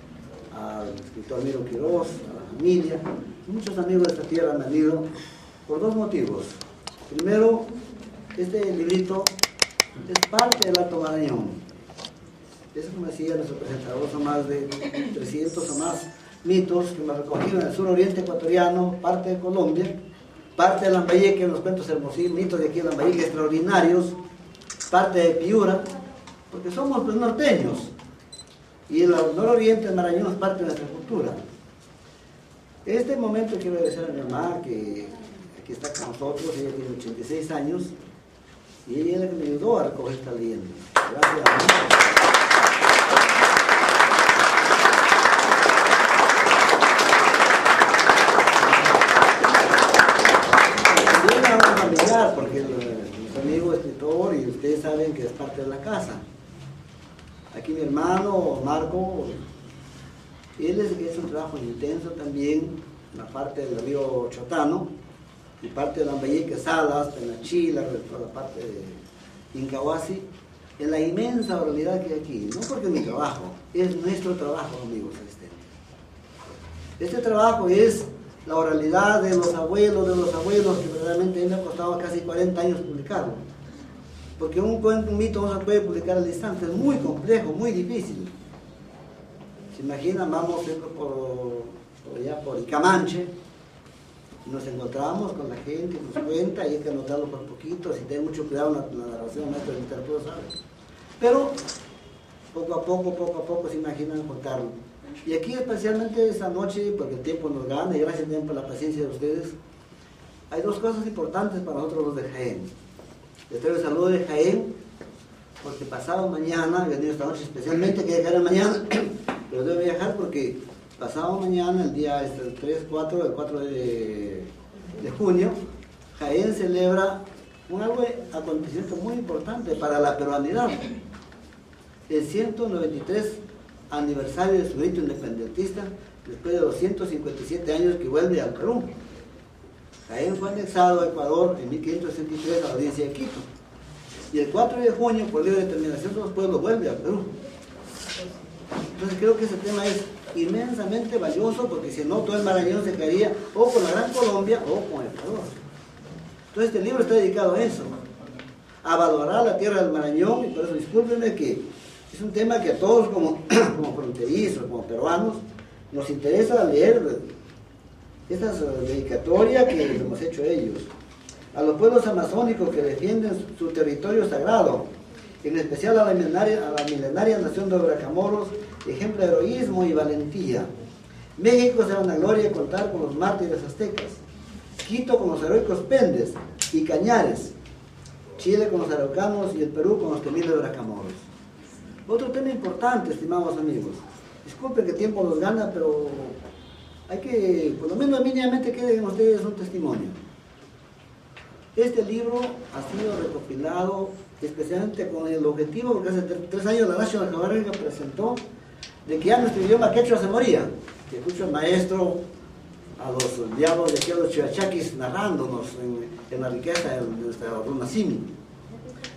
al escritor Miro Quiroz, a la familia. Muchos amigos de esta tierra han venido por dos motivos. Primero, este librito es parte del Alto Marañón. Eso como decía nuestro presentador, son más de 300 o más mitos que me recogieron en el sur oriente ecuatoriano, parte de Colombia, parte de Lambayeque, los cuentos hermosillos, mitos de aquí en Lambayeque extraordinarios, parte de Piura, porque somos pues, norteños. Y el nororiente Marañón es parte de nuestra cultura. Este momento quiero agradecer a mi mamá que aquí está con nosotros, ella tiene 86 años, y ella es la que me ayudó a recoger esta leyenda. Gracias a familiar, porque los amigos escritor y ustedes saben que es parte de la casa. Aquí Marco, él es, un trabajo intenso también, en la parte del río Chotano, y parte de Lambayeque, Salas, Penachila, toda la parte de Incahuasi, en la inmensa oralidad que hay aquí. No porque es mi trabajo, es nuestro trabajo, amigos asistentes. Este trabajo es la oralidad de los abuelos, de los abuelos, que verdaderamente me ha costado casi 40 años publicarlo. Porque un cuento, un mito no se puede publicar al instante, es muy complejo, muy difícil. Se imaginan, vamos por, por allá por Icamanche, nos encontramos con la gente, nos cuenta, y hay que anotarlo por poquito, si tiene mucho cuidado en la, narración, maestro de literatura sabe. Pero poco a poco, poco a poco se imaginan contarlo. Y aquí especialmente esta noche, porque el tiempo nos gana, y gracias también por la paciencia de ustedes, hay dos cosas importantes para nosotros los de Jaén. Les traigo el saludo de Jaén, porque pasado mañana, he venido esta noche especialmente, que llegar mañana, pero debo viajar porque pasado mañana, el día este, el 3, 4, el 4 de, de junio, Jaén celebra un acontecimiento muy importante para la peruanidad. El 193 aniversario de su grito independentista después de 257 años que vuelve al Perú. Jaén fue anexado a Ecuador en 1563 a la audiencia de Quito. Y el 4 de junio, por libre determinación de los pueblos, vuelve al Perú. Entonces creo que ese tema es inmensamente valioso porque si no todo el Marañón se caería o con la Gran Colombia o con Ecuador. Entonces este libro está dedicado a eso, a valorar la tierra del Marañón y por eso discúlpenme que es un tema que a todos como, como fronterizos, como peruanos, nos interesa leer esta dedicatoria que hemos hecho ellos. A los pueblos amazónicos que defienden su territorio sagrado, en especial a la milenaria, a la milenaria nación de Bracamoros, ejemplo de heroísmo y valentía. México será una gloria contar con los mártires aztecas. Quito con los heroicos pendes y cañares. Chile con los araucanos y el Perú con los temibles bracamoros. Otro tema importante, estimados amigos. Disculpen que tiempo nos gana, pero hay que, por lo menos mínimamente queden ustedes un testimonio. Este libro ha sido recopilado especialmente con el objetivo, porque hace tres años la National Geographic presentó de que ya nuestro idioma quechua se moría. Que escucho el maestro a los diablos de aquí a los chivachaquis narrándonos en, la riqueza de nuestra Runasimi.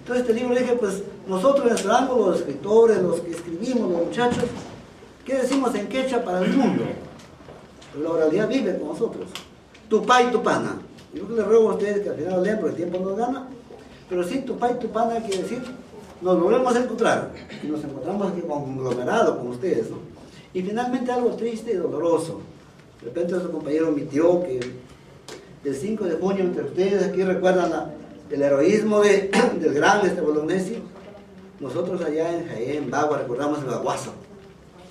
Entonces este libro dije, pues nosotros en nuestro ángulo, los escritores, los que escribimos, los muchachos, ¿qué decimos en quechua para el mundo? La oralidad vive con nosotros. Tu pa y tu pana. Yo les ruego a ustedes que al final lean porque el tiempo nos gana, pero sí tu pa y tu pana quiere decir, nos volvemos a encontrar y nos encontramos aquí conglomerados con ustedes. ¿no? Y finalmente algo triste y doloroso. De repente nuestro compañero omitió que el 5 de junio entre ustedes aquí recuerdan el heroísmo de, del gran este Bolognesi. Nosotros allá en Jaén, Bagua, recordamos el Baguazo.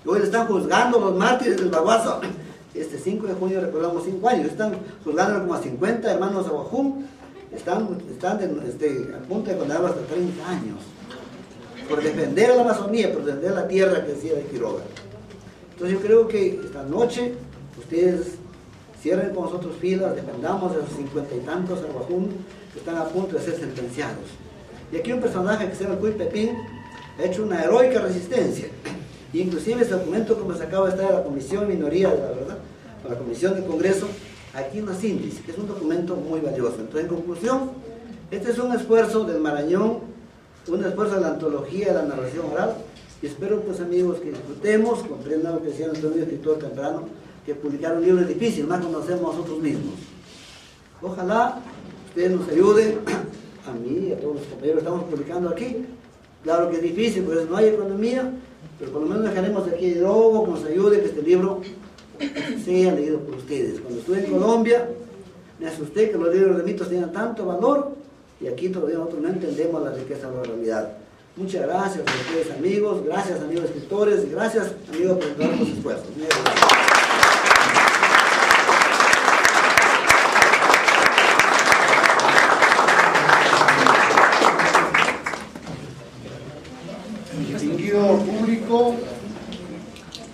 Hoy le están juzgando los mártires del Baguazo este 5 de junio recordamos 5 años, están juzgando como a 50 hermanos Aguajún, están, están este, a punto de condenar hasta 30 años por defender a la Amazonía, por defender la tierra que decía de Quiroga. Entonces yo creo que esta noche ustedes cierren con nosotros filas, defendamos a esos 50 y tantos Aguajún que están a punto de ser sentenciados. Y aquí un personaje que se llama Cuy Pepín ha hecho una heroica resistencia inclusive ese documento que se acaba de estar de la Comisión Minoría de la Verdad, la Comisión de Congreso, aquí en la síntesis, que es un documento muy valioso. Entonces, en conclusión, este es un esfuerzo del Marañón, un esfuerzo de la antología de la narración oral, y espero, pues amigos, que disfrutemos, comprendan lo que decía amigo escritor temprano, que publicar un libro es difícil, más conocemos nosotros mismos. Ojalá ustedes nos ayuden, a mí y a todos los compañeros que estamos publicando aquí. Claro que es difícil, pues no hay economía, pero por lo menos dejaremos aquí el logo que nos ayude que este libro sea leído por ustedes. Cuando estuve en Colombia, me asusté que los libros de mitos tenían tanto valor y aquí todavía nosotros no entendemos la riqueza de la realidad. Muchas gracias a ustedes amigos, gracias amigos escritores, gracias amigos por todos los esfuerzos.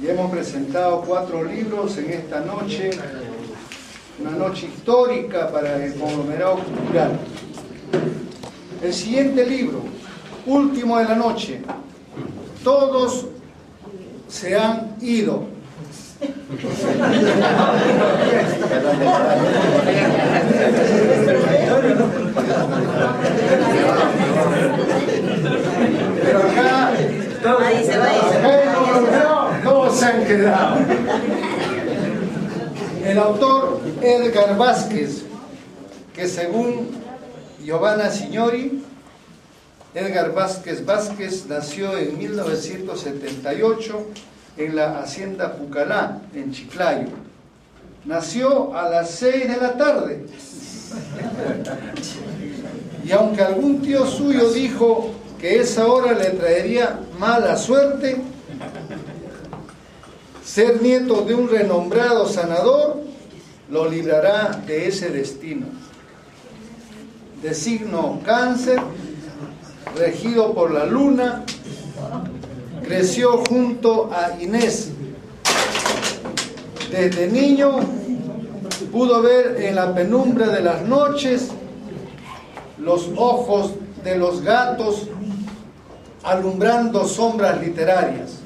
y hemos presentado cuatro libros en esta noche, una noche histórica para el conglomerado cultural. El siguiente libro, último de la noche, todos se han ido. Pero acá Ahí se va. El autor Edgar Vázquez, que según Giovanna Signori, Edgar Vázquez Vázquez nació en 1978 en la hacienda Pucalá, en Chiclayo. Nació a las 6 de la tarde. Y aunque algún tío suyo dijo que esa hora le traería mala suerte, ser nieto de un renombrado sanador lo librará de ese destino. De signo cáncer, regido por la luna, creció junto a Inés. Desde niño pudo ver en la penumbra de las noches los ojos de los gatos alumbrando sombras literarias.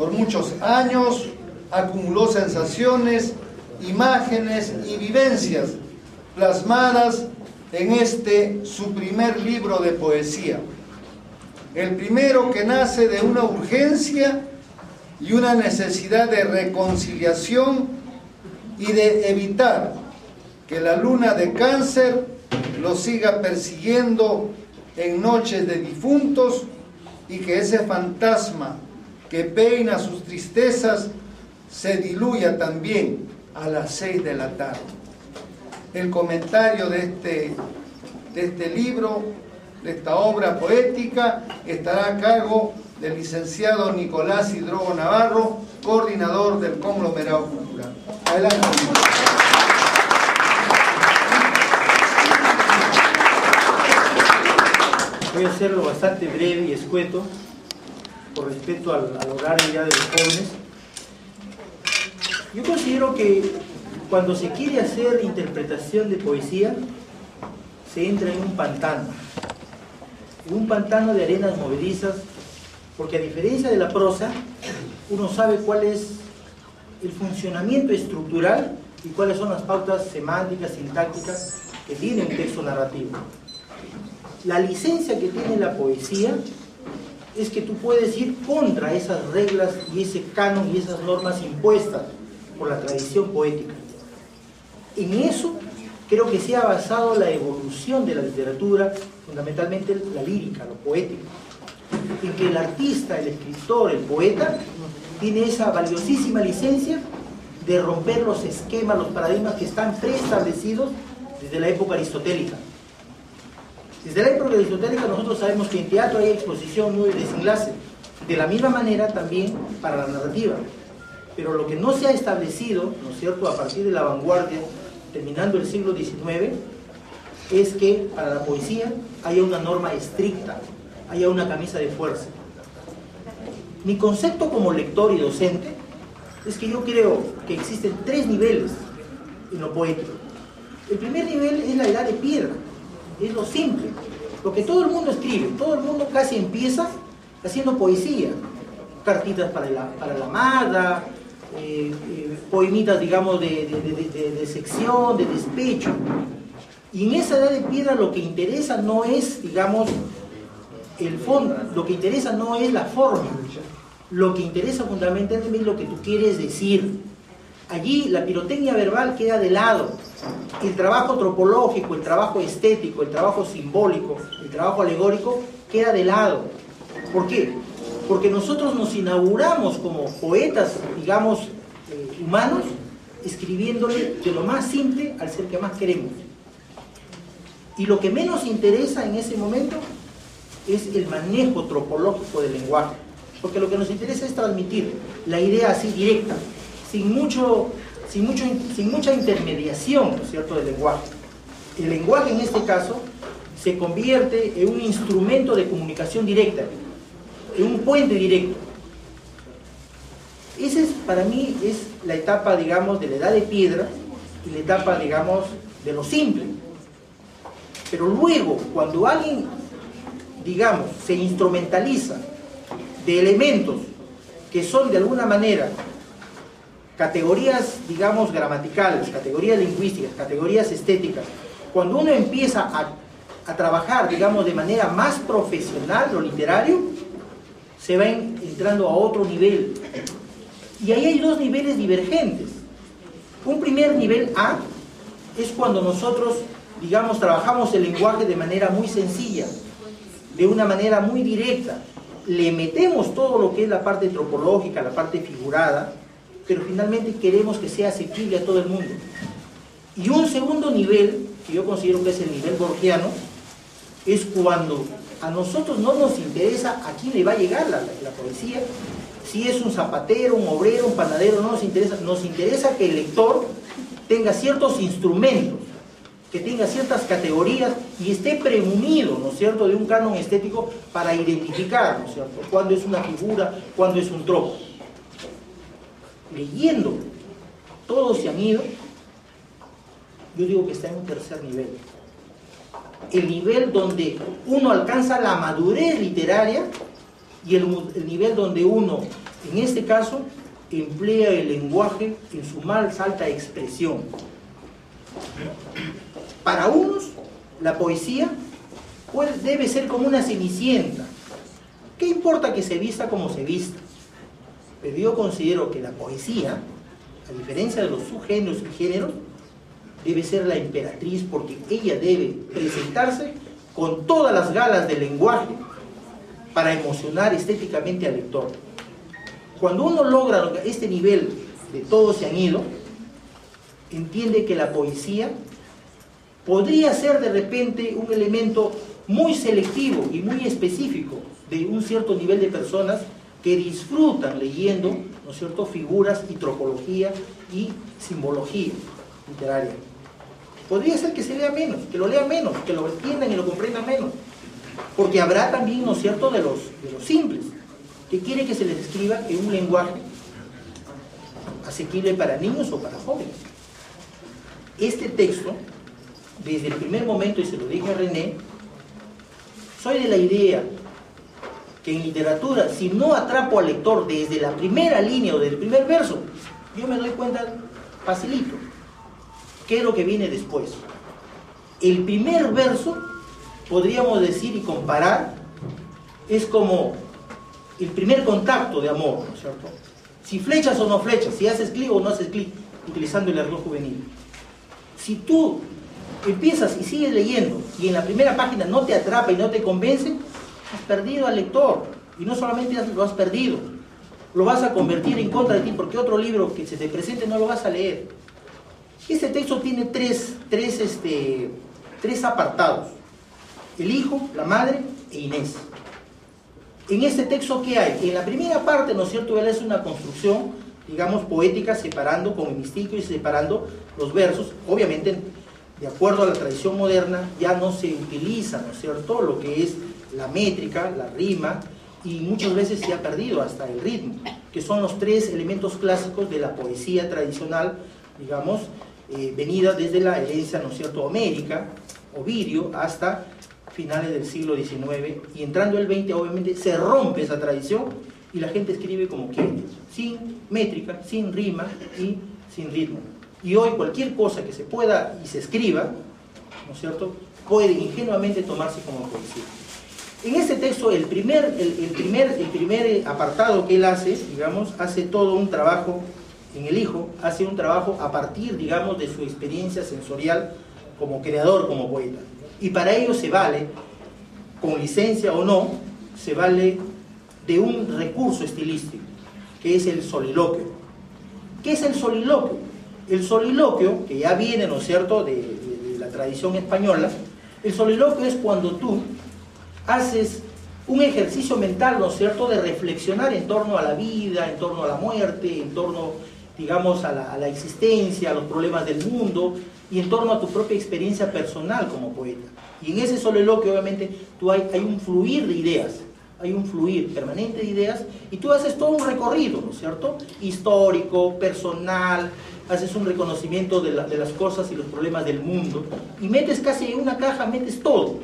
Por muchos años acumuló sensaciones, imágenes y vivencias plasmadas en este su primer libro de poesía. El primero que nace de una urgencia y una necesidad de reconciliación y de evitar que la luna de cáncer lo siga persiguiendo en noches de difuntos y que ese fantasma que peina sus tristezas se diluya también a las seis de la tarde. El comentario de este, de este libro, de esta obra poética, estará a cargo del licenciado Nicolás Hidrogo Navarro, coordinador del conglomerado cultural. Adelante. Voy a hacerlo bastante breve y escueto por respeto al, al horario ya de los jóvenes. Yo considero que cuando se quiere hacer interpretación de poesía, se entra en un pantano, en un pantano de arenas movedizas, porque a diferencia de la prosa, uno sabe cuál es el funcionamiento estructural y cuáles son las pautas semánticas, sintácticas que tiene un texto narrativo. La licencia que tiene la poesía es que tú puedes ir contra esas reglas y ese canon y esas normas impuestas por la tradición poética. En eso creo que se ha basado la evolución de la literatura, fundamentalmente la lírica, lo poético, en que el artista, el escritor, el poeta, tiene esa valiosísima licencia de romper los esquemas, los paradigmas que están preestablecidos desde la época aristotélica. Desde la época aristotélica nosotros sabemos que en teatro hay exposición, nudo y desenlace. De la misma manera también para la narrativa. Pero lo que no se ha establecido, ¿no es cierto?, a partir de la vanguardia, terminando el siglo XIX, es que para la poesía haya una norma estricta, haya una camisa de fuerza. Mi concepto como lector y docente es que yo creo que existen tres niveles en lo poético. El primer nivel es la edad de piedra, es lo simple, lo que todo el mundo escribe, todo el mundo casi empieza haciendo poesía, cartitas para la, para la amada, eh, eh, poemitas, digamos, de, de, de, de, sección, de despecho. Y en esa edad de piedra lo que interesa no es, digamos, el fondo, lo que interesa no es la forma, lo que interesa fundamentalmente es lo que tú quieres decir. Allí la pirotecnia verbal queda de lado. El trabajo antropológico, el trabajo estético, el trabajo simbólico, el trabajo alegórico queda de lado. ¿Por qué? Porque nosotros nos inauguramos como poetas, digamos, eh, humanos, escribiéndole de lo más simple al ser que más queremos. Y lo que menos interesa en ese momento es el manejo tropológico del lenguaje. Porque lo que nos interesa es transmitir la idea así directa, sin, mucho, sin, mucho, sin mucha intermediación, ¿no es cierto?, del lenguaje. El lenguaje en este caso se convierte en un instrumento de comunicación directa, en un puente directo. Esa es, para mí, es la etapa, digamos, de la edad de piedra y la etapa, digamos, de lo simple. Pero luego, cuando alguien, digamos, se instrumentaliza de elementos que son de alguna manera categorías, digamos, gramaticales, categorías lingüísticas, categorías estéticas, cuando uno empieza a, a trabajar, digamos, de manera más profesional lo literario, se va entrando a otro nivel. Y ahí hay dos niveles divergentes. Un primer nivel A es cuando nosotros, digamos, trabajamos el lenguaje de manera muy sencilla, de una manera muy directa. Le metemos todo lo que es la parte antropológica, la parte figurada, pero finalmente queremos que sea asequible a todo el mundo. Y un segundo nivel, que yo considero que es el nivel borgiano, es cuando a nosotros no nos interesa a quién le va a llegar la, la, poesía, si es un zapatero, un obrero, un panadero, no nos interesa, nos interesa que el lector tenga ciertos instrumentos, que tenga ciertas categorías y esté premunido, ¿no es cierto?, de un canon estético para identificar, ¿no es cierto?, cuándo es una figura, cuándo es un tropo. Leyendo, todos se han ido, yo digo que está en un tercer nivel. El nivel donde uno alcanza la madurez literaria y el, el nivel donde uno, en este caso, emplea el lenguaje en su más alta expresión. Para unos, la poesía puede, debe ser como una cenicienta. ¿Qué importa que se vista como se vista? Pero yo considero que la poesía, a diferencia de los subgéneros y géneros, debe ser la emperatriz porque ella debe presentarse con todas las galas del lenguaje para emocionar estéticamente al lector. Cuando uno logra este nivel de todos se han ido, entiende que la poesía podría ser de repente un elemento muy selectivo y muy específico de un cierto nivel de personas que disfrutan leyendo, ¿no es cierto?, figuras y tropología y simbología literaria. Podría ser que se lea menos, que lo lea menos, que lo entiendan y lo comprendan menos. Porque habrá también, ¿no es cierto?, de los, de los simples, que quiere que se les escriba en un lenguaje asequible para niños o para jóvenes. Este texto, desde el primer momento, y se lo dije a René, soy de la idea que en literatura, si no atrapo al lector desde la primera línea o del primer verso, yo me doy cuenta facilito. ¿Qué es lo que viene después? El primer verso, podríamos decir y comparar, es como el primer contacto de amor, ¿no es cierto? Si flechas o no flechas, si haces clic o no haces clic, utilizando el error juvenil. Si tú empiezas y sigues leyendo y en la primera página no te atrapa y no te convence, has perdido al lector. Y no solamente lo has perdido, lo vas a convertir en contra de ti porque otro libro que se te presente no lo vas a leer. Este texto tiene tres, tres, este, tres apartados. El hijo, la madre e Inés. En este texto, ¿qué hay? En la primera parte, ¿no es cierto? Él es una construcción, digamos, poética, separando con el y separando los versos. Obviamente, de acuerdo a la tradición moderna, ya no se utiliza, ¿no es cierto?, lo que es la métrica, la rima, y muchas veces se ha perdido hasta el ritmo, que son los tres elementos clásicos de la poesía tradicional, digamos, eh, venida desde la herencia, ¿no es cierto?, homérica, Ovidio, hasta finales del siglo XIX y entrando el XX obviamente se rompe esa tradición y la gente escribe como quiere, sin métrica, sin rima y sin ritmo. Y hoy cualquier cosa que se pueda y se escriba, ¿no es cierto?, puede ingenuamente tomarse como poesía. En este texto, el primer, el, primer, el primer apartado que él hace, digamos, hace todo un trabajo en el hijo, hace un trabajo a partir, digamos, de su experiencia sensorial como creador, como poeta. Y para ello se vale, con licencia o no, se vale de un recurso estilístico, que es el soliloquio. ¿Qué es el soliloquio? El soliloquio, que ya viene, ¿no es cierto?, de la tradición española, el soliloquio es cuando tú haces un ejercicio mental, ¿no es cierto?, de reflexionar en torno a la vida, en torno a la muerte, en torno, digamos, a la, existencia, a los problemas del mundo, y en torno a tu propia experiencia personal como poeta. Y en ese soliloquio, obviamente, tú hay, hay un fluir de ideas, hay un fluir permanente de ideas, y tú haces todo un recorrido, ¿no es cierto? Histórico, personal, haces un reconocimiento de, de las cosas y los problemas del mundo, y metes casi en una caja, metes todo,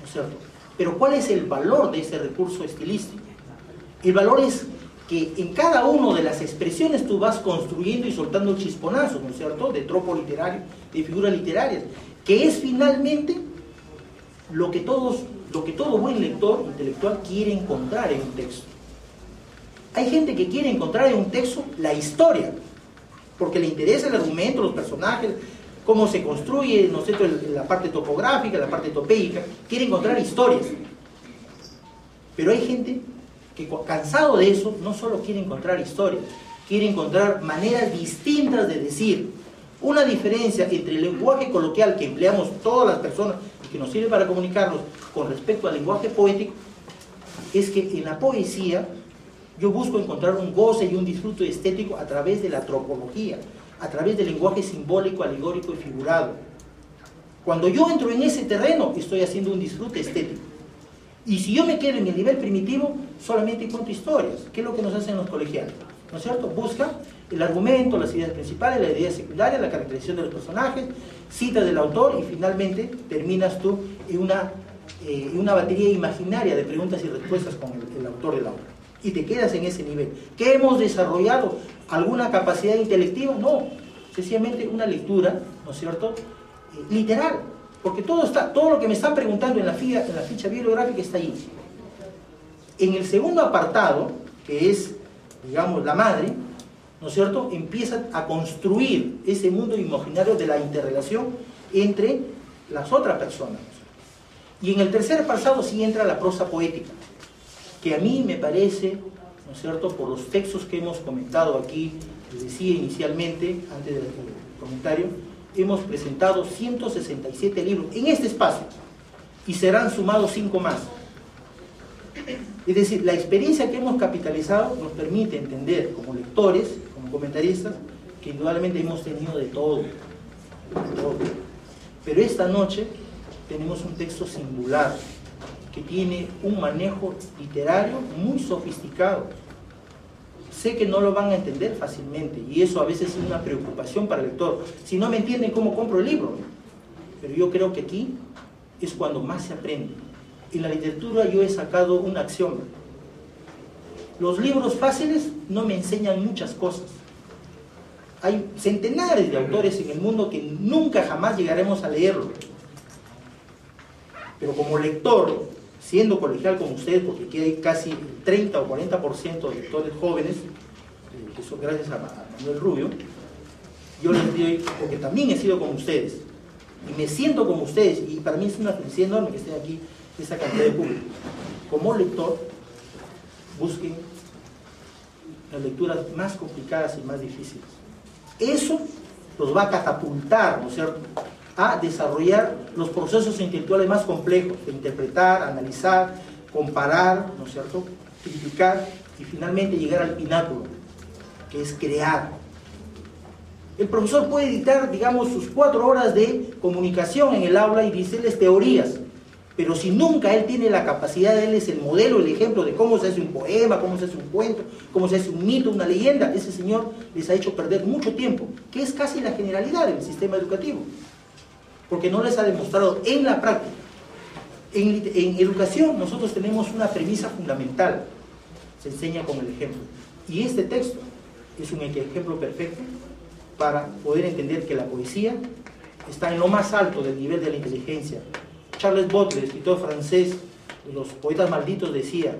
¿no es cierto? Pero ¿cuál es el valor de ese recurso estilístico? El valor es que en cada una de las expresiones tú vas construyendo y soltando chisponazos, ¿no es cierto?, de tropo literario, de figuras literarias, que es finalmente lo que, todos, lo que todo buen lector intelectual quiere encontrar en un texto. Hay gente que quiere encontrar en un texto la historia, porque le interesa el argumento, los personajes, cómo se construye, ¿no la parte topográfica, la parte topéica, quiere encontrar historias. Pero hay gente que cansado de eso, no solo quiere encontrar historias, quiere encontrar maneras distintas de decir. Una diferencia entre el lenguaje coloquial que empleamos todas las personas y que nos sirve para comunicarnos con respecto al lenguaje poético, es que en la poesía yo busco encontrar un goce y un disfrute estético a través de la tropología, a través del lenguaje simbólico, alegórico y figurado. Cuando yo entro en ese terreno, estoy haciendo un disfrute estético. Y si yo me quedo en el nivel primitivo, solamente cuento historias, que es lo que nos hacen los colegiales. ¿No es cierto? Busca el argumento, las ideas principales, la idea secundaria, la caracterización de los personajes, cita del autor y finalmente terminas tú en una, eh, una batería imaginaria de preguntas y respuestas con el, el autor de la obra. Y te quedas en ese nivel. ¿Qué hemos desarrollado? ¿Alguna capacidad intelectiva? No. Sencillamente una lectura, ¿no es cierto? Eh, literal. Porque todo, está, todo lo que me están preguntando en la, ficha, en la ficha bibliográfica está ahí. En el segundo apartado, que es, digamos, la madre, ¿no es cierto?, empieza a construir ese mundo imaginario de la interrelación entre las otras personas. Y en el tercer apartado sí entra la prosa poética, que a mí me parece, ¿no es cierto?, por los textos que hemos comentado aquí, les decía inicialmente, antes del comentario, hemos presentado 167 libros en este espacio y serán sumados 5 más. Es decir, la experiencia que hemos capitalizado nos permite entender como lectores, como comentaristas, que indudablemente hemos tenido de todo. Pero esta noche tenemos un texto singular tiene un manejo literario muy sofisticado. Sé que no lo van a entender fácilmente y eso a veces es una preocupación para el lector. Si no me entienden, ¿cómo compro el libro? Pero yo creo que aquí es cuando más se aprende. En la literatura yo he sacado una acción. Los libros fáciles no me enseñan muchas cosas. Hay centenares de autores en el mundo que nunca jamás llegaremos a leerlo. Pero como lector, siendo colegial como usted, porque aquí hay casi 30 o 40% de lectores jóvenes, eh, que son gracias a Manuel Rubio, yo les digo, porque también he sido como ustedes, y me siento como ustedes, y para mí es una felicidad enorme que estén aquí esa cantidad de público. Como lector, busquen las lecturas más complicadas y más difíciles. Eso los va a catapultar, ¿no es cierto?, a desarrollar los procesos intelectuales más complejos, de interpretar, analizar, comparar, ¿no es cierto?, criticar y finalmente llegar al pináculo, que es crear. El profesor puede editar, digamos, sus cuatro horas de comunicación en el aula y decirles teorías, pero si nunca él tiene la capacidad, él es el modelo, el ejemplo de cómo se hace un poema, cómo se hace un cuento, cómo se hace un mito, una leyenda, ese señor les ha hecho perder mucho tiempo, que es casi la generalidad del sistema educativo porque no les ha demostrado en la práctica. En, educación nosotros tenemos una premisa fundamental, se enseña con el ejemplo. Y este texto es un ejemplo perfecto para poder entender que la poesía está en lo más alto del nivel de la inteligencia. Charles Baudelaire, escritor francés los poetas malditos, decía,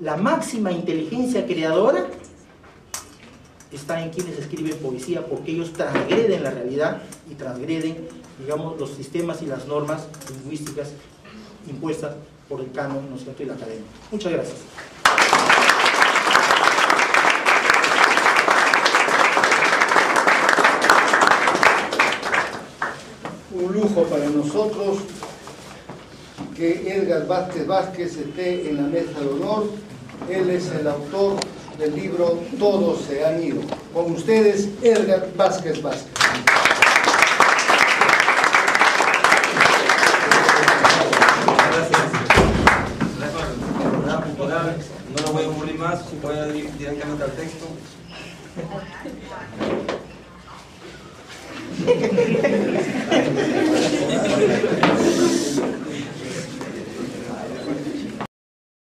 la máxima inteligencia creadora está en quienes escriben poesía porque ellos transgreden la realidad y transgreden digamos, los sistemas y las normas lingüísticas impuestas por el canon, ¿no es cierto?, y la academia. Muchas gracias. Un lujo para nosotros que Edgar Vázquez Vázquez esté en la mesa de honor. Él es el autor del libro Todos se han ido. Con ustedes, Edgar Vázquez Vázquez. Más, voy a ir directamente al texto.